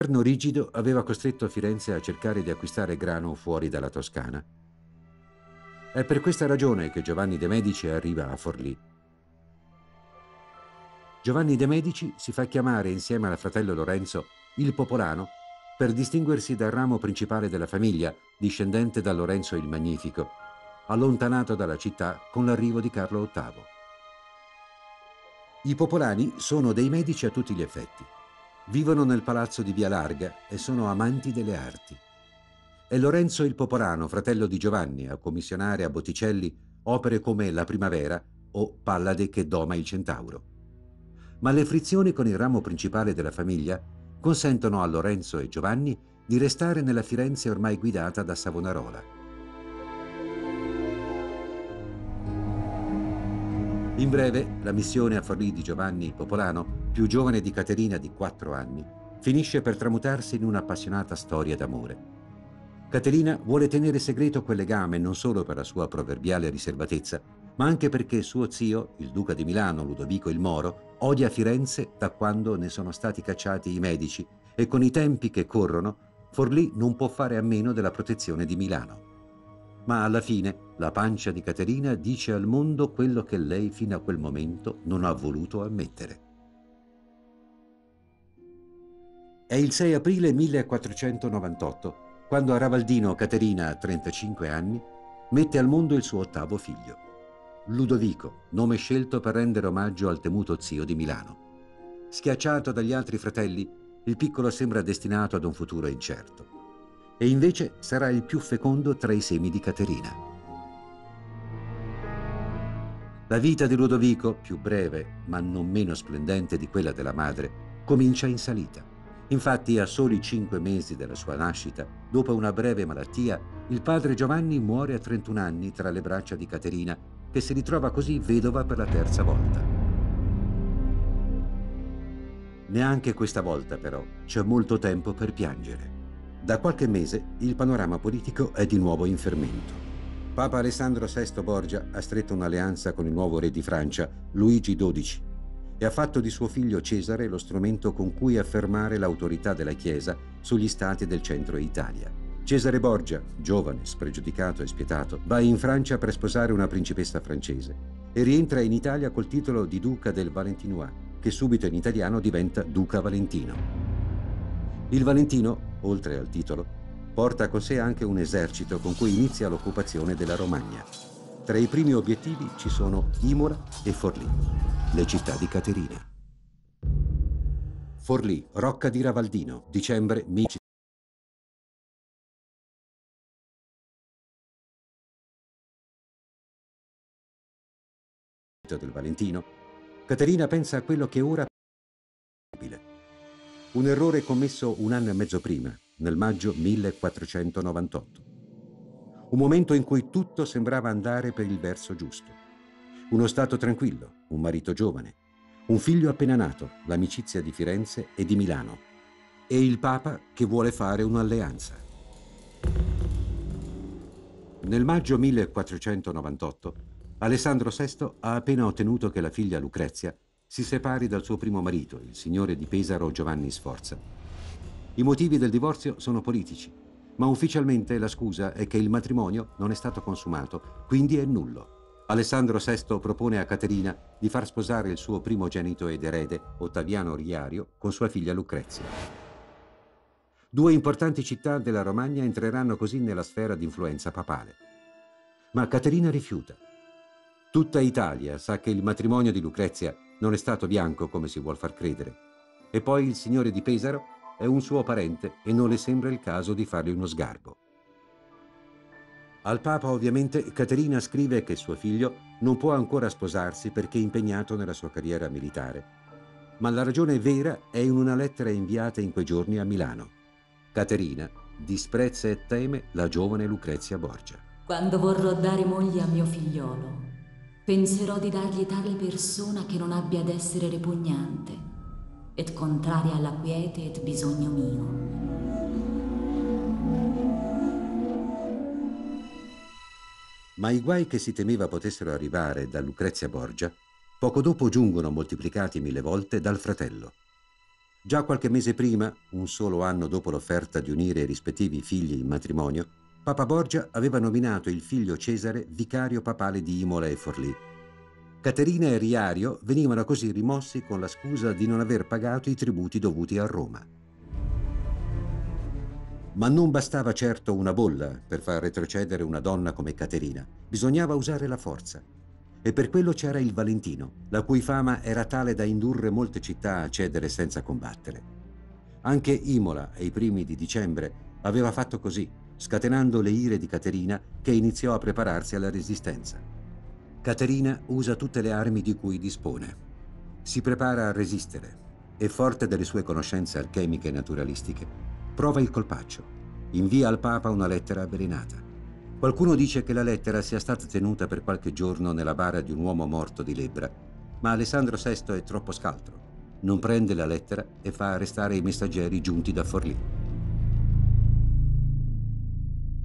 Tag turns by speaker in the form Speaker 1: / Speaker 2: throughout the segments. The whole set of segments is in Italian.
Speaker 1: governo rigido aveva costretto Firenze a cercare di acquistare grano fuori dalla Toscana. È per questa ragione che Giovanni de' Medici arriva a Forlì. Giovanni de' Medici si fa chiamare insieme al fratello Lorenzo il Popolano per distinguersi dal ramo principale della famiglia, discendente da Lorenzo il Magnifico, allontanato dalla città con l'arrivo di Carlo VIII. I Popolani sono dei medici a tutti gli effetti. Vivono nel palazzo di Via Larga e sono amanti delle arti. È Lorenzo il Popolano, fratello di Giovanni, a commissionare a Botticelli opere come La Primavera o Pallade che doma il centauro. Ma le frizioni con il ramo principale della famiglia consentono a Lorenzo e Giovanni di restare nella Firenze ormai guidata da Savonarola. In breve, la missione a Forlì di Giovanni Popolano più giovane di Caterina di quattro anni, finisce per tramutarsi in un'appassionata storia d'amore. Caterina vuole tenere segreto quel legame non solo per la sua proverbiale riservatezza, ma anche perché suo zio, il duca di Milano Ludovico il Moro, odia Firenze da quando ne sono stati cacciati i medici e con i tempi che corrono, Forlì non può fare a meno della protezione di Milano. Ma alla fine la pancia di Caterina dice al mondo quello che lei fino a quel momento non ha voluto ammettere. È il 6 aprile 1498, quando a Ravaldino Caterina, a 35 anni, mette al mondo il suo ottavo figlio. Ludovico, nome scelto per rendere omaggio al temuto zio di Milano. Schiacciato dagli altri fratelli, il piccolo sembra destinato ad un futuro incerto. E invece sarà il più fecondo tra i semi di Caterina. La vita di Ludovico, più breve ma non meno splendente di quella della madre, comincia in salita. Infatti, a soli cinque mesi dalla sua nascita, dopo una breve malattia, il padre Giovanni muore a 31 anni tra le braccia di Caterina, che si ritrova così vedova per la terza volta. Neanche questa volta, però, c'è molto tempo per piangere. Da qualche mese il panorama politico è di nuovo in fermento. Papa Alessandro VI Borgia ha stretto un'alleanza con il nuovo re di Francia, Luigi XII, e ha fatto di suo figlio Cesare lo strumento con cui affermare l'autorità della Chiesa sugli stati del centro Italia. Cesare Borgia, giovane, spregiudicato e spietato, va in Francia per sposare una principessa francese e rientra in Italia col titolo di Duca del Valentinois, che subito in italiano diventa Duca Valentino. Il Valentino, oltre al titolo, porta con sé anche un esercito con cui inizia l'occupazione della Romagna. Tra i primi obiettivi ci sono Imola e Forlì, le città di Caterina. Forlì, Rocca di Ravaldino, dicembre 1000. del Valentino, Caterina pensa a quello che ora è un errore commesso un anno e mezzo prima, nel maggio 1498 un momento in cui tutto sembrava andare per il verso giusto. Uno stato tranquillo, un marito giovane, un figlio appena nato, l'amicizia di Firenze e di Milano, e il Papa che vuole fare un'alleanza. Nel maggio 1498, Alessandro VI ha appena ottenuto che la figlia Lucrezia si separi dal suo primo marito, il signore di Pesaro Giovanni Sforza. I motivi del divorzio sono politici ma ufficialmente la scusa è che il matrimonio non è stato consumato, quindi è nullo. Alessandro VI propone a Caterina di far sposare il suo primogenito ed erede, Ottaviano Riario, con sua figlia Lucrezia. Due importanti città della Romagna entreranno così nella sfera di influenza papale. Ma Caterina rifiuta. Tutta Italia sa che il matrimonio di Lucrezia non è stato bianco come si vuol far credere. E poi il signore di Pesaro è un suo parente e non le sembra il caso di fargli uno sgarbo. Al Papa ovviamente Caterina scrive che suo figlio non può ancora sposarsi perché è impegnato nella sua carriera militare. Ma la ragione vera è in una lettera inviata in quei giorni a Milano. Caterina disprezza e teme la giovane Lucrezia Borgia.
Speaker 2: Quando vorrò dare moglie a mio figliolo, penserò di dargli tale persona che non abbia ad essere repugnante et contraria alla quiete et bisogno mio.
Speaker 1: Ma i guai che si temeva potessero arrivare da Lucrezia Borgia, poco dopo giungono moltiplicati mille volte dal fratello. Già qualche mese prima, un solo anno dopo l'offerta di unire i rispettivi figli in matrimonio, Papa Borgia aveva nominato il figlio Cesare vicario papale di Imola e Forlì. Caterina e Riario venivano così rimossi con la scusa di non aver pagato i tributi dovuti a Roma. Ma non bastava certo una bolla per far retrocedere una donna come Caterina, bisognava usare la forza. E per quello c'era il Valentino, la cui fama era tale da indurre molte città a cedere senza combattere. Anche Imola, ai primi di dicembre, aveva fatto così, scatenando le ire di Caterina che iniziò a prepararsi alla resistenza. Caterina usa tutte le armi di cui dispone. Si prepara a resistere e, forte delle sue conoscenze alchemiche e naturalistiche, prova il colpaccio. Invia al Papa una lettera avvelenata. Qualcuno dice che la lettera sia stata tenuta per qualche giorno nella bara di un uomo morto di lebbra, ma Alessandro VI è troppo scaltro. Non prende la lettera e fa arrestare i messaggeri giunti da Forlì.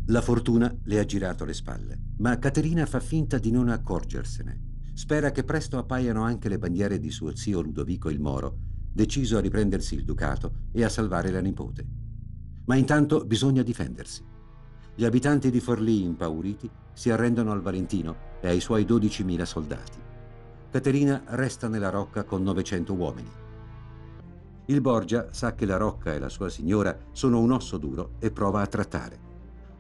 Speaker 1: La fortuna le ha girato le spalle, ma Caterina fa finta di non accorgersene. Spera che presto appaiano anche le bandiere di suo zio Ludovico il Moro, deciso a riprendersi il ducato e a salvare la nipote. Ma intanto bisogna difendersi. Gli abitanti di Forlì, impauriti, si arrendono al Valentino e ai suoi 12.000 soldati. Caterina resta nella rocca con 900 uomini. Il Borgia sa che la rocca e la sua signora sono un osso duro e prova a trattare.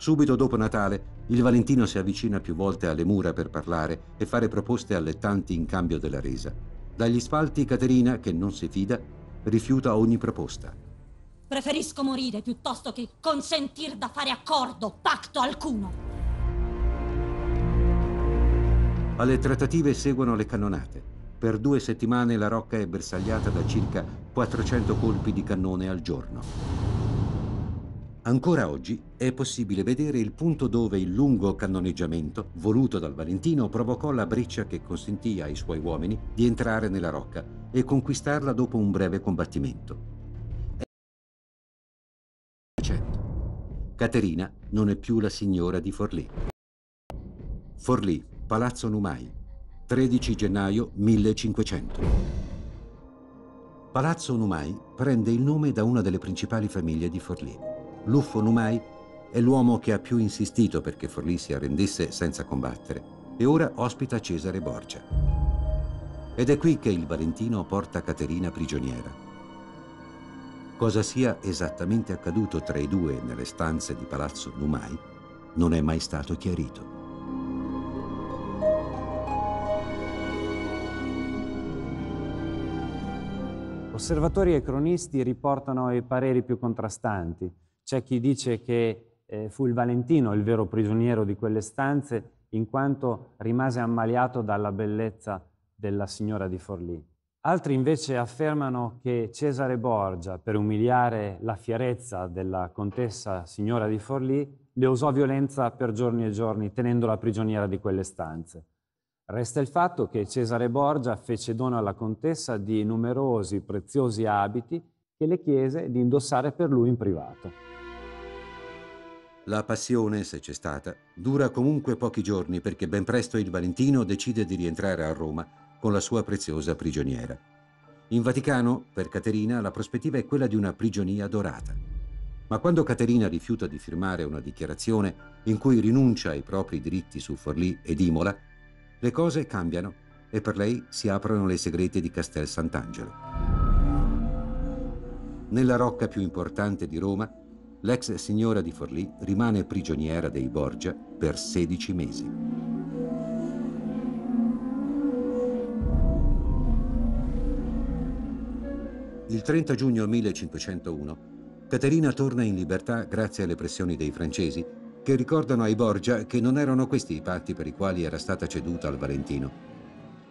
Speaker 1: Subito dopo Natale, il Valentino si avvicina più volte alle mura per parlare e fare proposte allettanti in cambio della resa. Dagli spalti Caterina, che non si fida, rifiuta ogni proposta.
Speaker 3: Preferisco morire piuttosto che consentir da fare accordo, pacto alcuno.
Speaker 1: Alle trattative seguono le cannonate. Per due settimane la rocca è bersagliata da circa 400 colpi di cannone al giorno. Ancora oggi è possibile vedere il punto dove il lungo cannoneggiamento, voluto dal Valentino, provocò la breccia che consentì ai suoi uomini di entrare nella rocca e conquistarla dopo un breve combattimento. Caterina non è più la signora di Forlì. Forlì, Palazzo Numai, 13 gennaio 1500. Palazzo Numai prende il nome da una delle principali famiglie di Forlì. Luffo Numai è l'uomo che ha più insistito perché Forlì si arrendesse senza combattere e ora ospita Cesare Borgia. Ed è qui che il Valentino porta Caterina prigioniera. Cosa sia esattamente accaduto tra i due nelle stanze di Palazzo Numai non è mai stato chiarito.
Speaker 4: Osservatori e cronisti riportano i pareri più contrastanti. C'è chi dice che eh, fu il Valentino il vero prigioniero di quelle stanze in quanto rimase ammaliato dalla bellezza della signora di Forlì. Altri invece affermano che Cesare Borgia, per umiliare la fierezza della contessa signora di Forlì, le usò violenza per giorni e giorni, tenendola prigioniera di quelle stanze. Resta il fatto che Cesare Borgia fece dono alla contessa di numerosi preziosi abiti che le chiese di indossare per lui in privato.
Speaker 1: La passione, se c'è stata, dura comunque pochi giorni perché ben presto il Valentino decide di rientrare a Roma con la sua preziosa prigioniera. In Vaticano, per Caterina, la prospettiva è quella di una prigionia dorata. Ma quando Caterina rifiuta di firmare una dichiarazione in cui rinuncia ai propri diritti su Forlì ed Imola, le cose cambiano e per lei si aprono le segrete di Castel Sant'Angelo. Nella rocca più importante di Roma, l'ex signora di Forlì rimane prigioniera dei Borgia per 16 mesi. Il 30 giugno 1501 Caterina torna in libertà grazie alle pressioni dei francesi che ricordano ai Borgia che non erano questi i patti per i quali era stata ceduta al Valentino.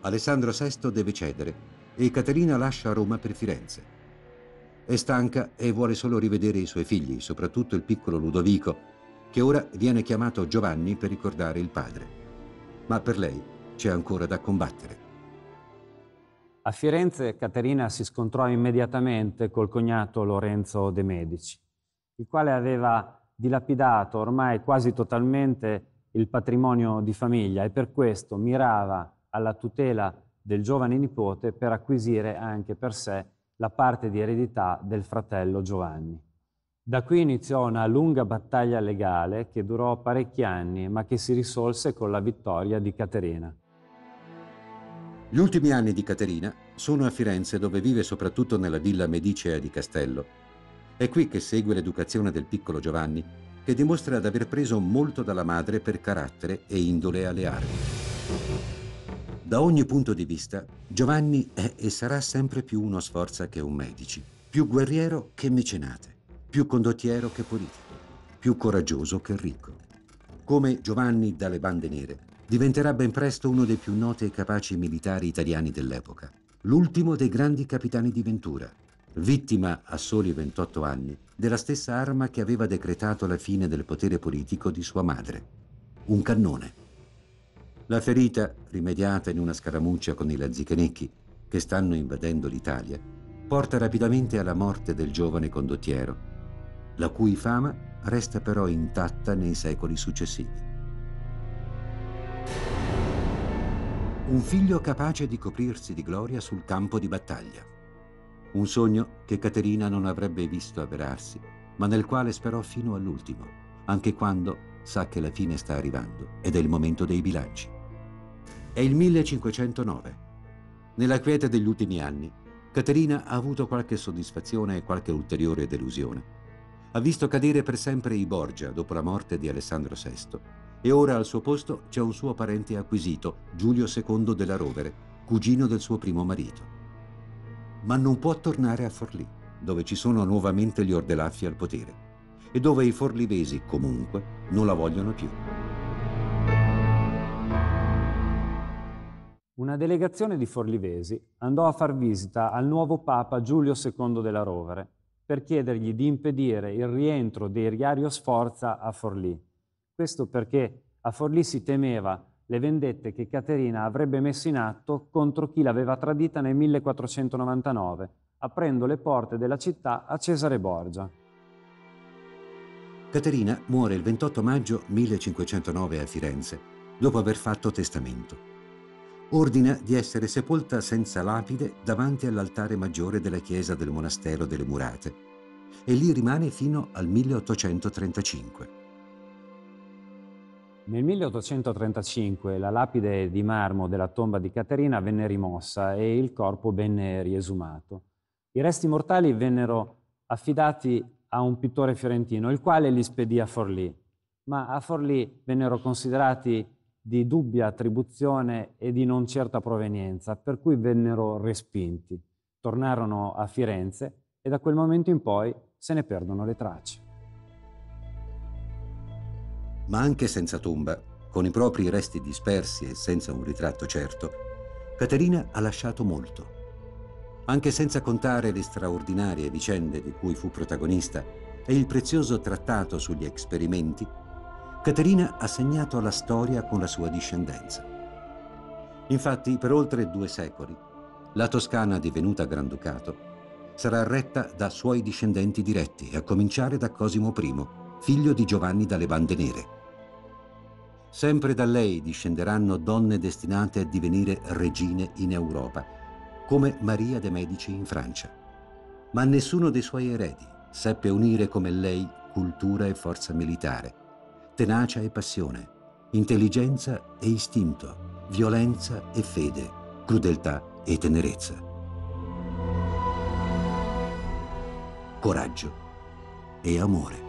Speaker 1: Alessandro VI deve cedere e Caterina lascia Roma per Firenze. È stanca e vuole solo rivedere i suoi figli, soprattutto il piccolo Ludovico, che ora viene chiamato Giovanni per ricordare il padre. Ma per lei c'è ancora da combattere.
Speaker 4: A Firenze Caterina si scontrò immediatamente col cognato Lorenzo de' Medici, il quale aveva dilapidato ormai quasi totalmente il patrimonio di famiglia e per questo mirava alla tutela del giovane nipote per acquisire anche per sé la parte di eredità del fratello Giovanni. Da qui iniziò una lunga battaglia legale che durò parecchi anni, ma che si risolse con la vittoria di Caterina.
Speaker 1: Gli ultimi anni di Caterina sono a Firenze dove vive soprattutto nella villa medicea di Castello. È qui che segue l'educazione del piccolo Giovanni, che dimostra di aver preso molto dalla madre per carattere e indole alle armi. Da ogni punto di vista, Giovanni è e sarà sempre più uno sforza che un medici, più guerriero che mecenate più condottiero che politico, più coraggioso che ricco. Come Giovanni dalle bande nere, diventerà ben presto uno dei più noti e capaci militari italiani dell'epoca, l'ultimo dei grandi capitani di Ventura, vittima a soli 28 anni della stessa arma che aveva decretato la fine del potere politico di sua madre, un cannone. La ferita, rimediata in una scaramuccia con i lazzichenecchi che stanno invadendo l'Italia, porta rapidamente alla morte del giovane condottiero la cui fama resta però intatta nei secoli successivi. Un figlio capace di coprirsi di gloria sul campo di battaglia. Un sogno che Caterina non avrebbe visto avverarsi, ma nel quale sperò fino all'ultimo, anche quando sa che la fine sta arrivando ed è il momento dei bilanci. È il 1509. Nella quiete degli ultimi anni, Caterina ha avuto qualche soddisfazione e qualche ulteriore delusione ha visto cadere per sempre i Borgia dopo la morte di Alessandro VI e ora al suo posto c'è un suo parente acquisito, Giulio II della Rovere, cugino del suo primo marito. Ma non può tornare a Forlì, dove ci sono nuovamente gli Ordelaffi al potere e dove i forlivesi, comunque, non la vogliono più.
Speaker 4: Una delegazione di forlivesi andò a far visita al nuovo Papa Giulio II della Rovere per chiedergli di impedire il rientro dei Riario Sforza a Forlì. Questo perché a Forlì si temeva le vendette che Caterina avrebbe messo in atto contro chi l'aveva tradita nel 1499, aprendo le porte della città a Cesare Borgia.
Speaker 1: Caterina muore il 28 maggio 1509 a Firenze, dopo aver fatto testamento. Ordina di essere sepolta senza lapide davanti all'altare maggiore della chiesa del monastero delle Murate e lì rimane fino al 1835.
Speaker 4: Nel 1835 la lapide di marmo della tomba di Caterina venne rimossa e il corpo venne riesumato. I resti mortali vennero affidati a un pittore fiorentino, il quale li spedì a Forlì, ma a Forlì vennero considerati di dubbia attribuzione e di non certa provenienza, per cui vennero respinti. Tornarono a Firenze e da quel momento in poi se ne perdono le tracce.
Speaker 1: Ma anche senza tomba, con i propri resti dispersi e senza un ritratto certo, Caterina ha lasciato molto. Anche senza contare le straordinarie vicende di cui fu protagonista e il prezioso trattato sugli esperimenti Caterina ha segnato la storia con la sua discendenza. Infatti, per oltre due secoli, la Toscana, divenuta Granducato, sarà retta da suoi discendenti diretti, a cominciare da Cosimo I, figlio di Giovanni dalle Bande Nere. Sempre da lei discenderanno donne destinate a divenire regine in Europa, come Maria de' Medici in Francia. Ma nessuno dei suoi eredi seppe unire come lei cultura e forza militare, tenacia e passione, intelligenza e istinto, violenza e fede, crudeltà e tenerezza. Coraggio e amore.